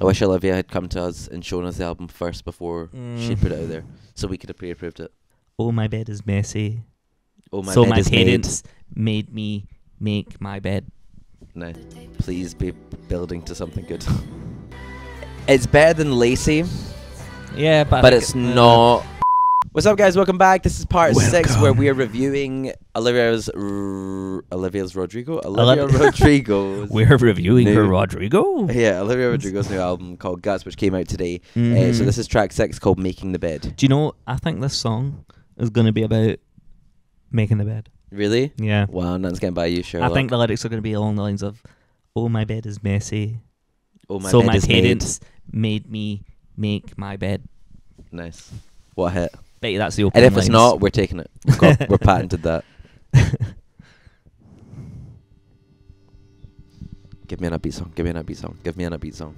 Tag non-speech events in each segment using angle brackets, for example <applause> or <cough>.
I wish Olivia had come to us and shown us the album first before she Mm. put it out there, so we could have pre-approved it. Oh, my bed is messy. Oh my so bed my is made. parents made me make my bed. No, please be building to something good. <laughs> it's better than Lacy, Yeah, but, but think it's it- uh, not. What's up, guys? Welcome back. This is part six, where we are reviewing Olivia's R- Olivia's Rodrigo, Olivia Oliv- <laughs> Rodrigo's. We're reviewing her Rodrigo. yeah, Olivia Rodrigo's new album called Guts, which came out today. Uh, so Mhm. this is track six called "Making the Bed." Do you know? I think this song is going to be about making the bed. Really? Yeah. Wow, nothing's getting by you, Sherlock. I think the lyrics are going to be along the lines of, "Oh, my bed is messy. oh, my so bed my is made." parents made me make my bed." Nice. What a hit? Bet you that's the And opening if it's not, we're taking it. We've got, we're <laughs> patented that. Give me an upbeat song. Give me an upbeat song. Give me an upbeat song.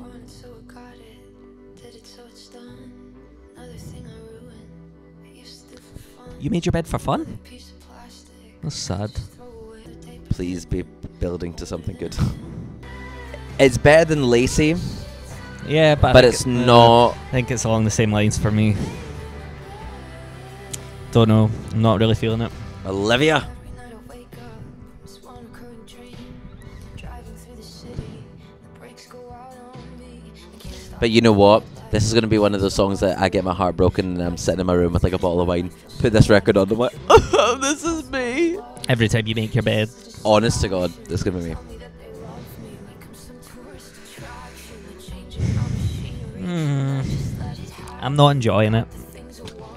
Want it so I got it. Did it so it's done. Another thing I ruined. I used to do for fun. you made your bed for fun. Piece of plastic. That's sad. Just throw away the day Please be building to something good. it's better than Lacy, Yeah, but but it's it- uh, not. I think it's along the same lines for me. Don't know. I'm not really feeling it. Olivia. Every night I wake up, it's one recurring dream. Driving through the city, the brakes go out on me. I can't stop But you know what? This is going to be one of those songs that I get my heart broken and I'm sitting in my room with like a bottle of wine. Put this record on. I'm like, <laughs> oh, this is me. Every time you make your bed. Honest to God, this is going to be me. Machinery. Just let it happen. I'm not enjoying it.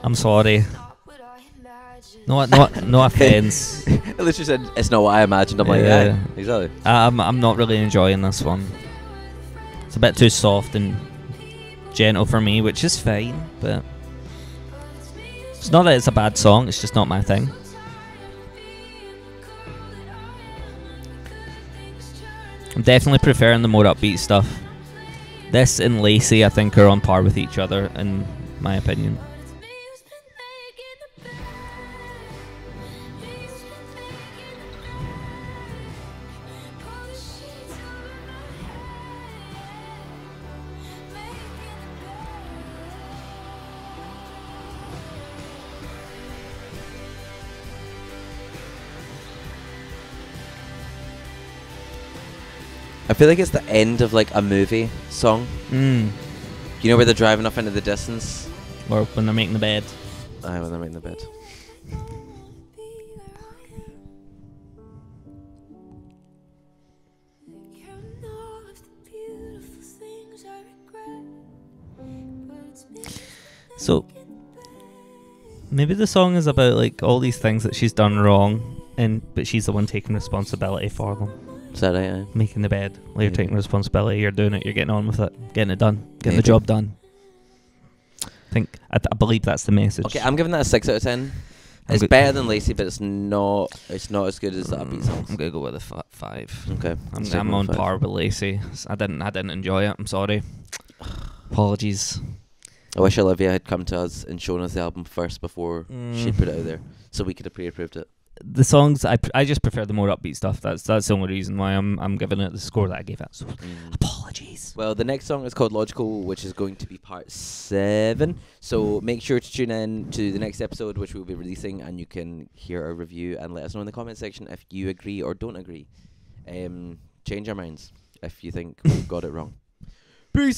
I'm sorry. not what I imagined. No, no, no offense. At least you said it's not what I imagined. I'm like, Yeah. yeah, exactly. I'm I'm not really enjoying this one. It's a bit too soft and gentle for me, which is fine, but it's not that it's a bad song. It's just not my thing. I'm definitely preferring the more upbeat stuff. This and Lacy, I think, are on par with each other, in my opinion. I feel like it's the end of like a movie song. Mm. You know where they're driving off into the distance? Or when they're making the bed. Aye, when they're making the bed. So maybe the song is about like all these things that she's done wrong, and but she's the one taking responsibility for them. Is that right? Aye. Making the bed, like you're taking responsibility. You're doing it. You're getting on with it. Getting it done. Getting Maybe. the job done. I think I, th- I believe that's the message. Okay, I'm giving that a six out of ten. It's better than Lacy, but it's not. It's not as good as upbeat Mm, songs. I'm gonna go with a five. Okay, I'm, I'm on five. par with Lacy. I didn't I didn't enjoy it. I'm sorry. Apologies. I wish Olivia had come to us and shown us the album first before she Mm. put it out there, so we could have pre-approved it. The songs I I just prefer the more upbeat stuff. That's that's the only reason why I'm I'm giving it the score that I gave it. So Mm. apologies. Well, the next song is called Logical, which is going to be part seven. So make sure to tune in to the next episode, which we'll be releasing, and you can hear our review and let us know in the comment section if you agree or don't agree. Um, change our minds if you think we've got it wrong.